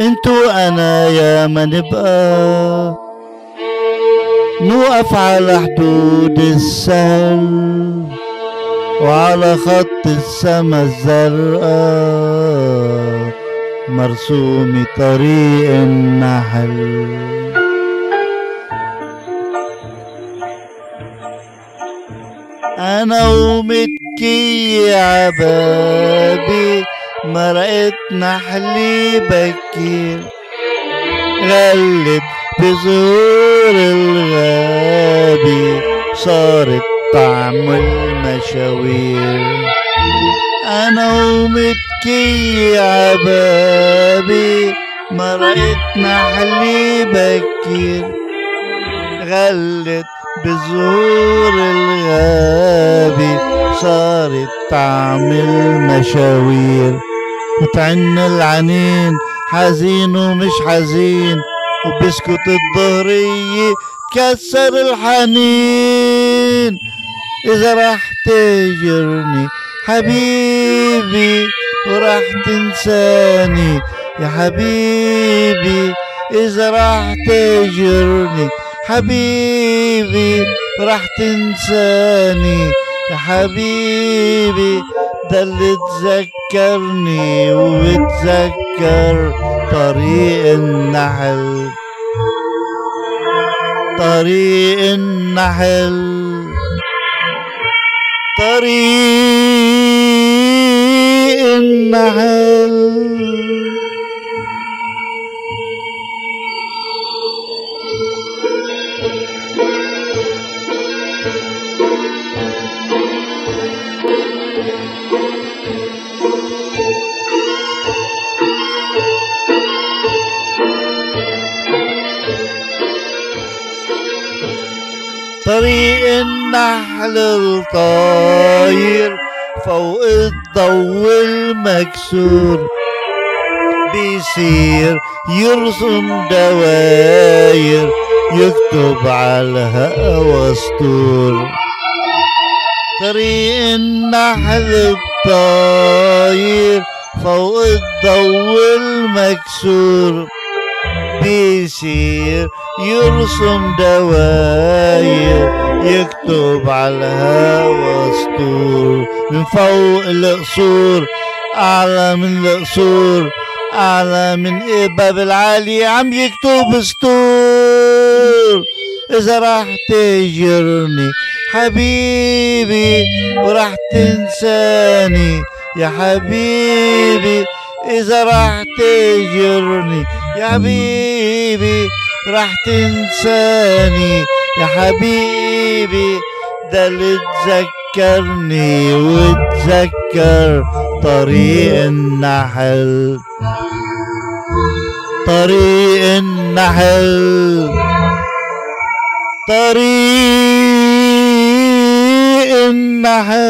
انتو أنا يا ما نبقى نوقف على حدود السهل وعلى خط السما الزرقاء. مرسوم طريق النحل. أنا ومتكي عبابي مرقت نحلي بكير غلت بزهور الغابي صارت طعم المشاوير. أنا ومتكي عبابي مرقت نحلي بكير غلت بزهور الغابي صارت طعم المشاوير. وتعن العنين حزين ومش حزين وبسكت الظهرية كسر الحنين. إذا راح تجرني حبيبي وراح تنساني يا حبيبي إذا راح تجرني حبيبي راح تنساني يا حبيبي ده اللي تذكرني وبتذكر طريق النحل. طريق النحل. طريق النحل. طريق النحل الطاير فوق الضو المكسور. بيصير يرسم دواير يكتب على هوا سطور طريق النحل الطاير فوق الضو المكسور. بيصير يرسم دواير يكتب على الهوا سطور من فوق القصور أعلى من القصور أعلى من إباب العالي عم يكتب سطور. إذا راح تجرني حبيبي وراح تنساني يا حبيبي إذا راح تجرني يا حبيبي راح تنساني. يا حبيبي ده اللي تذكرني وتذكر طريق النحل. طريق النحل. طريق النحل.